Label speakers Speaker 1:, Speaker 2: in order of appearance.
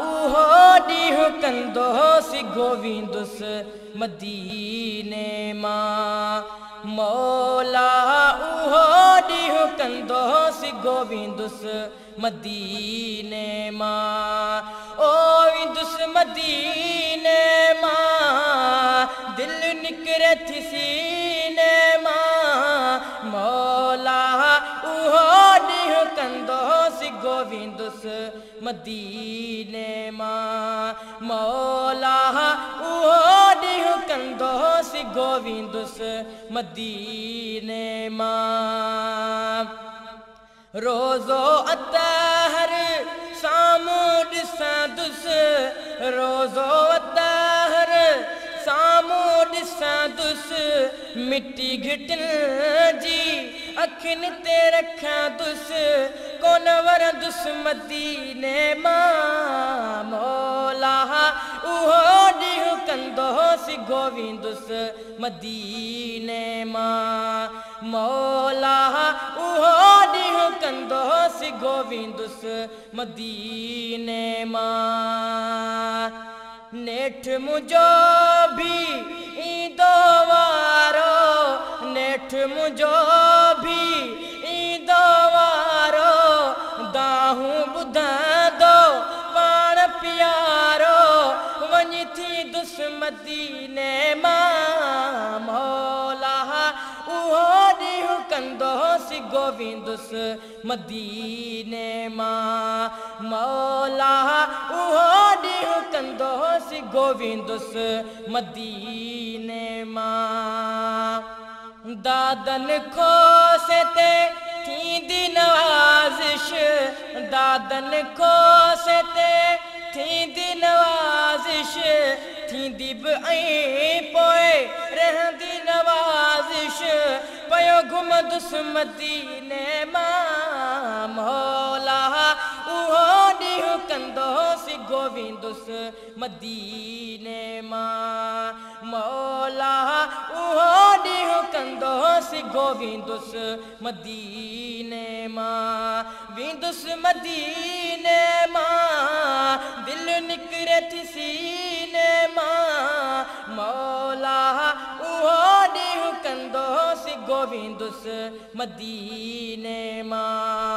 Speaker 1: اهو ڏينهن ڪندوس گووندس مديني مان. مولا اهو ڏينهن ڪندوس گووندس مديني مان. او وندس مديني مان دل نڪري ٿي سيني گووندس مديني مان. مولا اهو ڏينهن ڪندوس گووندس مديني مان. روزو اتهر سامهون ڏسندس. روزو اتهر سامهون ڏسندس. مٽي گهٽين جي اکين تي رکندس ڪونه ورندس مديني مان مولا اهو ڏينهن ڪندوس گووندس مديني مان مولا اهو ڏينهن ڪندوس گووندس مديني مان. نيٺ منهنجو به ايندو وارو نيٺ منهنجو به ٻڌندو پاڻ پيارو وڃي ٿي دشمديني مان مولا اهو ڏينهن ڪندوس گووندس مديني مان. مولا اهو ڏينهن ڪندوس گووندس مديني مان. دادن کوسي تي دادن کوسي تي ٿيندي نوازش ٿيندي به ۽ پوءِ رهندي نوازش. پيو گهمندس مديني مان مولا اهو ڏينهن ڪندوس گووندس مديني مان. مولا اهو ڏينهن ڪندوس گووندس مديني ويندس مديني مان دل نڪري ٿي سيني مان مولا اهو ڏينهن ڪندوس گووندس مديني مان